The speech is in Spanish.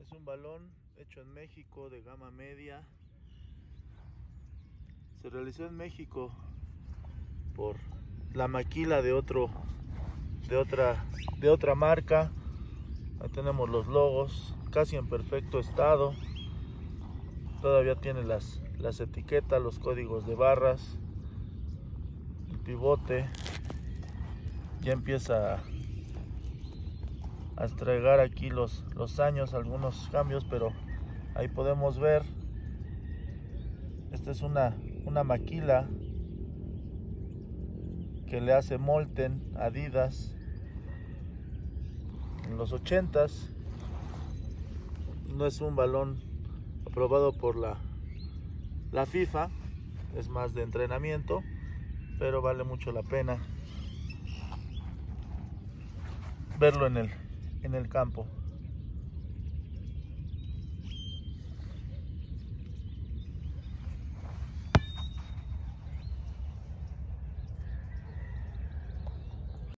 Es un balón hecho en México de gama media. Se realizó en México por la maquila de otro de otra de otra marca. Ahí tenemos los logos, casi en perfecto estado. Todavía tiene las, las etiquetas, los códigos de barras, el pivote. Ya empieza a, estregar aquí los, los años, algunos cambios, pero ahí podemos ver. Esta es una, una maquila que le hace Molten Adidas en los 80s. No es un balón aprobado por la, la FIFA, es más de entrenamiento, pero vale mucho la pena verlo en el, en el campo.